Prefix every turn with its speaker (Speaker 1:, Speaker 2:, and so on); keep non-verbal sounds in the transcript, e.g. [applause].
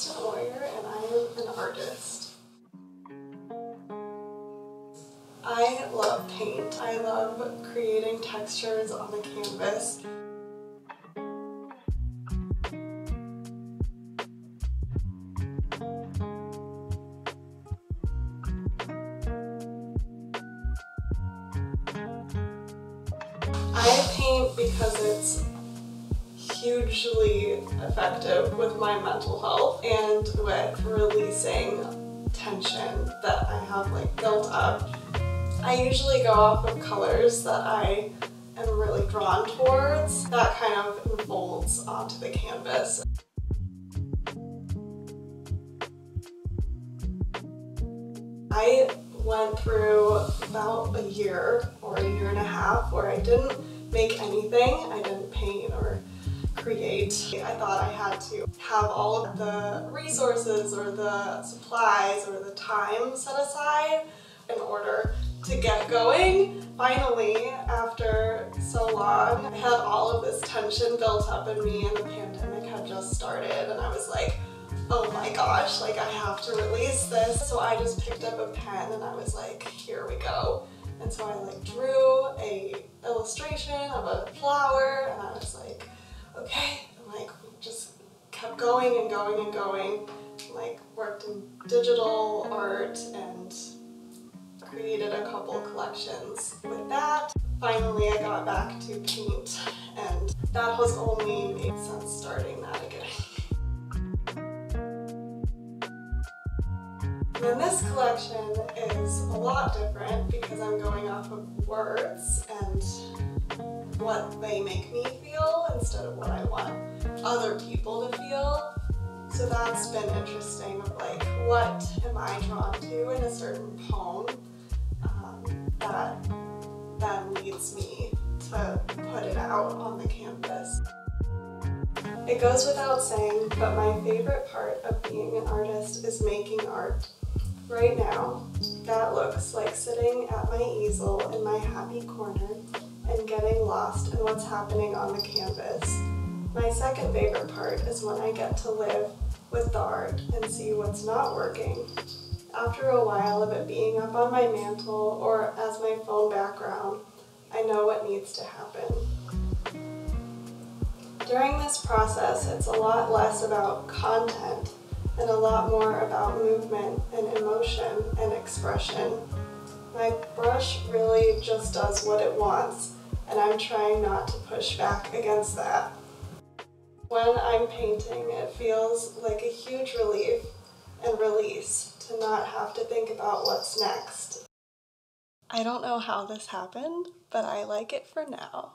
Speaker 1: Kristen Oyer and I am an artist. I love paint. I love creating textures on the canvas. I paint because it's hugely effective with my mental health and with releasing tension that I have like built up. I usually go off of colors that I am really drawn towards. That kind of unfolds onto the canvas. I went through about a year or a year and a half where I didn't make anything. I didn't paint or create. I thought I had to have all of the resources or the supplies or the time set aside in order to get going. Finally, after so long, I had all of this tension built up in me and the pandemic had just started and I was like, oh my gosh, like I have to release this. So I just picked up a pen and I was like, here we go. And so I like drew a illustration of a flower and I was like, okay, and like just kept going and going and going. Like worked in digital art and created a couple collections with that. Finally I got back to paint and that has only made sense starting that again. [laughs] And this collection is a lot different because I'm going off of words and what they make me feel instead of what I want other people to feel. So that's been interesting of like, what am I drawn to in a certain poem um, that then leads me to put it out on the canvas. It goes without saying, but my favorite part of being an artist is making art. Right now, that looks like sitting at my easel in my happy corner lost in what's happening on the canvas. My second favorite part is when I get to live with the art and see what's not working. After a while of it being up on my mantle or as my phone background, I know what needs to happen. During this process, it's a lot less about content and a lot more about movement and emotion and expression. My brush really just does what it wants and I'm trying not to push back against that. When I'm painting, it feels like a huge relief and release to not have to think about what's next. I don't know how this happened, but I like it for now.